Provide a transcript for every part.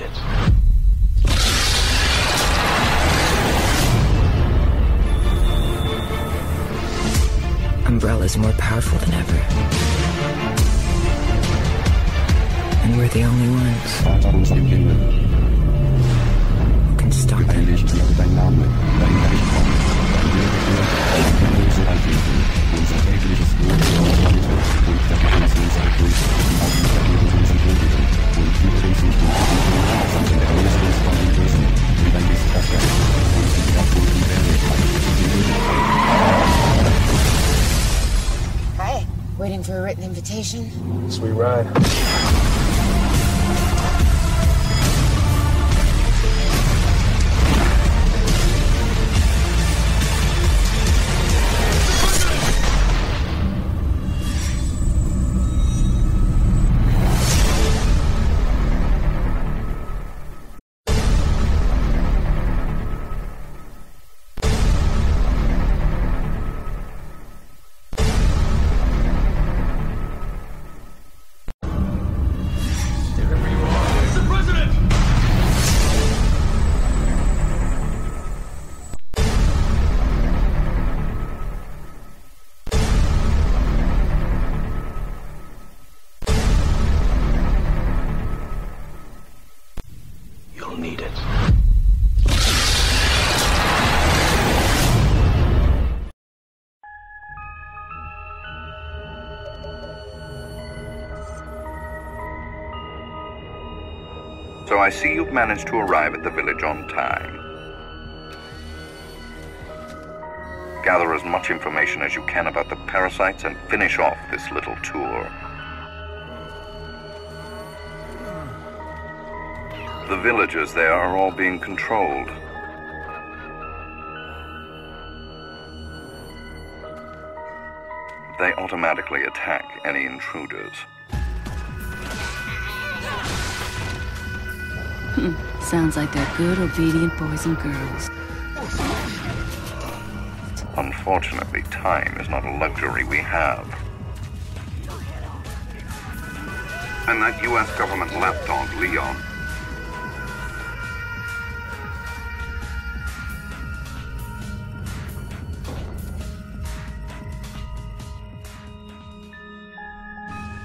it. Umbrella is more powerful than ever. And we're the only ones. Waiting for a written invitation? Sweet ride. So I see you've managed to arrive at the village on time. Gather as much information as you can about the parasites and finish off this little tour. The villagers there are all being controlled. They automatically attack any intruders. Sounds like they're good, obedient boys and girls. Unfortunately, time is not a luxury we have. And that US government lapdog, Leon.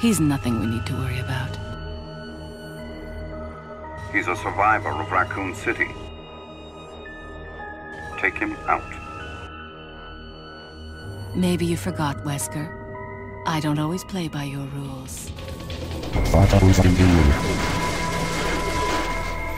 He's nothing we need to worry about. He's a survivor of Raccoon City. Take him out. Maybe you forgot, Wesker. I don't always play by your rules.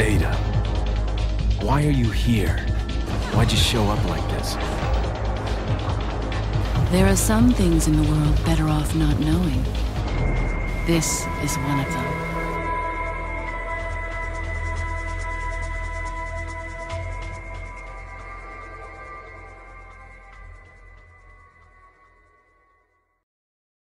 Ada. Why are you here? Why'd you show up like this? There are some things in the world better off not knowing. This is one of them.